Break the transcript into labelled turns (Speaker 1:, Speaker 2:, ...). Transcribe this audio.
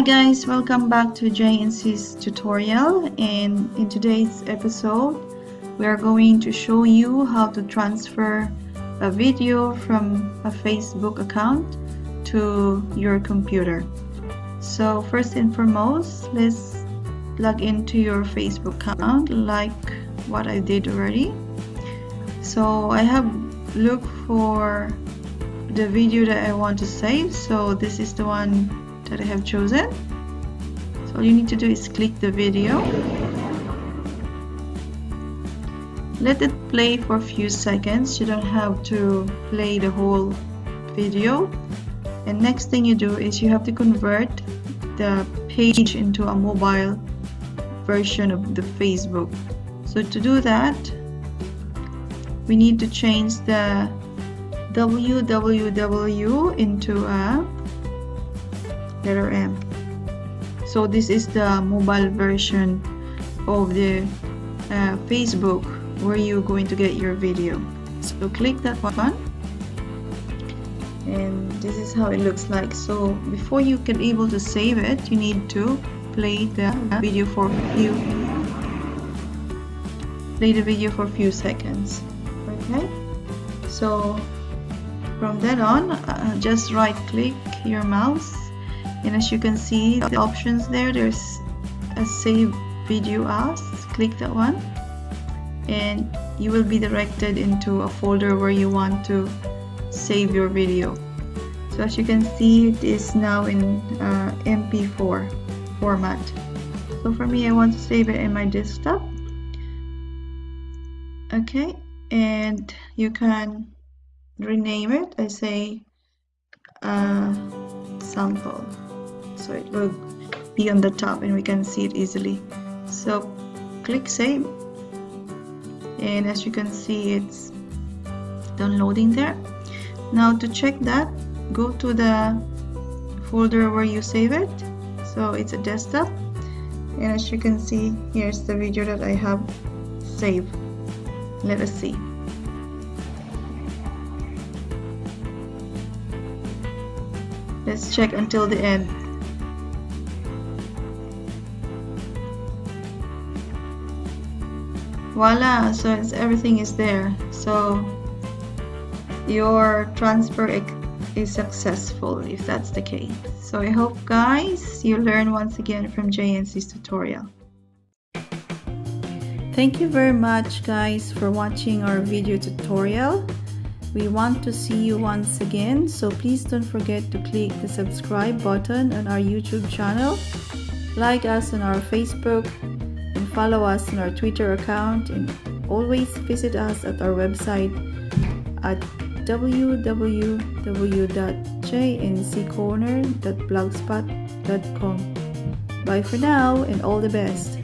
Speaker 1: Hi guys, welcome back to JNC's tutorial and in today's episode we are going to show you how to transfer a video from a Facebook account to your computer. So first and foremost, let's log into your Facebook account like what I did already. So I have looked for the video that I want to save so this is the one that I have chosen. So all you need to do is click the video. Let it play for a few seconds. You don't have to play the whole video. And next thing you do is you have to convert the page into a mobile version of the Facebook. So to do that we need to change the www into a letter M. So this is the mobile version of the uh, Facebook where you're going to get your video. So click that one and this is how it looks like. So before you can able to save it, you need to play the video for a few play the video for a few seconds. Okay, so from then on uh, just right click your mouse and as you can see the options there there's a save video as click that one. And you will be directed into a folder where you want to save your video. So as you can see it is now in uh, mp4 format. So for me I want to save it in my desktop. Okay and you can rename it. I say uh, sample. So it will be on the top and we can see it easily. So click save. And as you can see it's downloading there. Now to check that go to the folder where you save it. So it's a desktop. And as you can see here's the video that I have saved. Let us see Let's check until the end. Voila, so it's, everything is there. So your transfer is successful if that's the case. So I hope guys you learn once again from JNC's tutorial. Thank you very much guys for watching our video tutorial. We want to see you once again, so please don't forget to click the subscribe button on our YouTube channel, like us on our Facebook, and follow us on our Twitter account, and always visit us at our website at www.jnccorner.blogspot.com. Bye for now and all the best.